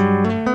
Música